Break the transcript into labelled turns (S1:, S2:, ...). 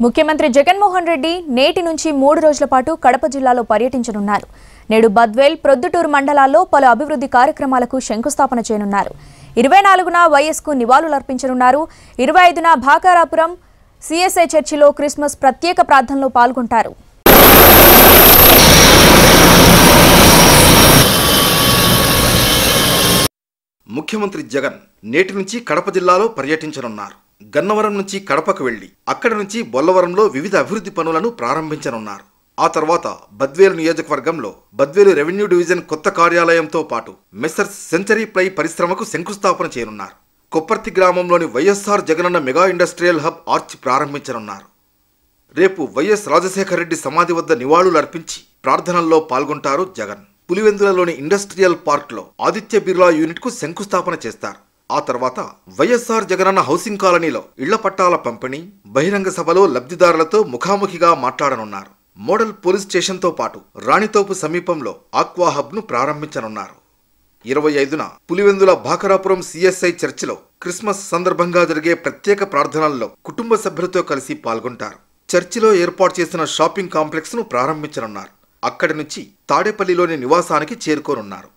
S1: ముఖ్యమంత్రి జగన్మోహన్ రెడ్డి నేటి నుంచి మూడు రోజుల పాటు కడప జిల్లాలో పర్యటించనున్నారు. నేడు బద్వేల్ ప్రొద్దుటూరు మండలాల్లో పలు అభివృద్ధి కార్యక్రమాలకు శంకుస్థాపన చేయనున్నారు. ఇరవై నాలుగున వైఎస్కు నివాళులర్పించనున్నారు ఇరవై ఐదున భాకారాపురం సిఎస్ఐ చర్చిలో క్రిస్మస్ ప్రత్యేక ప్రార్థనలో పాల్గొంటారు.
S2: ముఖ్యమంత్రి జగన్ నేటి నుంచి కడప జిల్లాలో పర్యటించనున్నారు. గన్నవరం నుంచి కడపకు వెళ్ళి అక్కడి నుంచి బొల్లవరంలో వివిధ అభివృద్ధి పనులను ప్రారంభించనున్నారు. ఆ తర్వాత బద్వేలు నియోజకవర్గంలో బద్వేలు రెవెన్యూ డివిజన్ కొత్త కార్యాలయంతో పాటు మెస్సర్స్ సెంచరీ ప్లై పరిశ్రమకు శంకుస్థాపన చేయనున్నారు. కొప్పర్తి గ్రామంలోని YSR Jagananna mega industrial hub arch ప్రారంభించనున్నారు. రేపు వైఎస్ రాజశేఖర రెడ్డి సమాధి వద్ద నివాళులు అర్పించి ప్రార్థనల్లో పాల్గొంటారు జగన్. పులివెందులలోని ఇండస్ట్రియల్ పార్క్లో ఆదిత్య బిర్లా యూనిట్కు శంకుస్థాపన చేస్తారు. ఆ తర్వాత వైఎస్ఆర్ జగనన్న హౌసింగ్ కాలనీలో ఇళ్ళ పట్టాల పంపిణీ బహిరంగ సభలో లబ్ధిదారులతో ముఖాముఖిగా మాట్లాడనున్నారు. మోడల్ పోలీస్ స్టేషన్తో పాటు రాణితోపు సమీపంలో ఆక్వా హబ్ను ప్రారంభించనున్నారు. ఇరవై ఐదున పులివెందుల భాకరాపురం సిఎస్ఐ చర్చిలో క్రిస్మస్ సందర్భంగా జరిగే ప్రత్యేక ప్రార్థనల్లో కుటుంబ సభ్యులతో కలిసి పాల్గొంటారు. చర్చిలో ఏర్పాటు చేసిన షాపింగ్ కాంప్లెక్స్ను ప్రారంభించనున్నారు. అక్కడి నుంచి తాడేపల్లిలోని నివాసానికి చేరుకోనున్నారు.